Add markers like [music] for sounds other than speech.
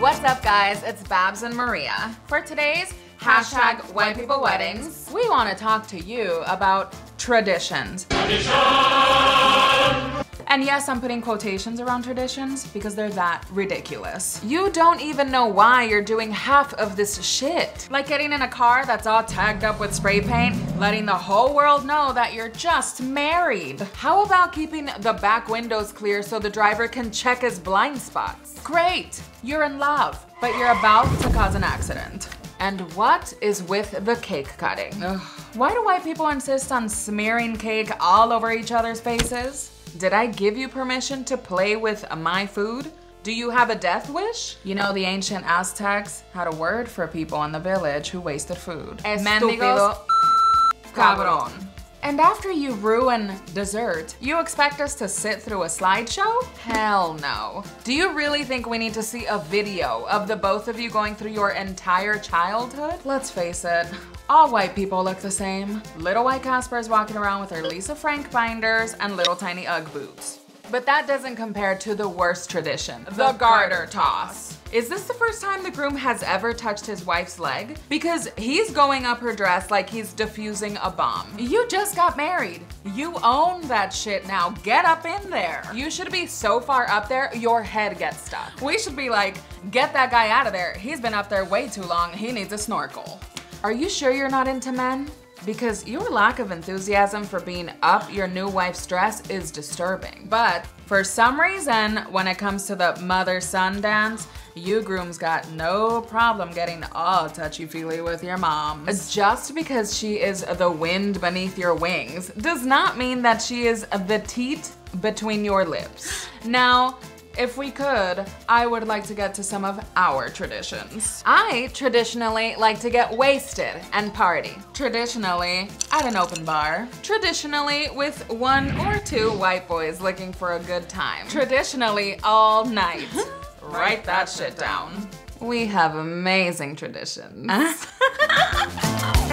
What's up, guys? It's Babbs and Maria. For today's hashtag White People Weddings, we want to talk to you about traditions. And yes, I'm putting quotations around traditions because they're that ridiculous. You don't even know why you're doing half of this shit. Like getting in a car that's all tagged up with spray paint, letting the whole world know that you're just married. How about keeping the back windows clear so the driver can check his blind spots? Great, you're in love, but you're about to cause an accident. And what is with the cake cutting? Ugh. Why do white people insist on smearing cake all over each other's faces? Did I give you permission to play with my food? Do you have a death wish? You know, the ancient Aztecs had a word for people in the village who wasted food. Mendigos cabrón. And after you ruin dessert, you expect us to sit through a slideshow? Hell no. Do you really think we need to see a video of the both of you going through your entire childhood? Let's face it, all white people look the same. Little white Casper's walking around with her Lisa Frank binders and little tiny Ugg boots. But that doesn't compare to the worst tradition, the garter toss. Is this the first time the groom has ever touched his wife's leg? Because he's going up her dress like he's defusing a bomb. You just got married. You own that shit now. Get up in there. You should be so far up there, your head gets stuck. We should be like, get that guy out of there. He's been up there way too long. He needs a snorkel. Are you sure you're not into men? Because your lack of enthusiasm for being up your new wife's dress is disturbing. But for some reason, when it comes to the mother-son dance, you grooms got no problem getting all touchy-feely with your mom. Just because she is the wind beneath your wings does not mean that she is the teat between your lips. Now, if we could, I would like to get to some of our traditions. I traditionally like to get wasted and party. Traditionally, at an open bar. Traditionally, with one or two white boys looking for a good time. Traditionally, all night. [laughs] Write that shit down. We have amazing traditions. [laughs]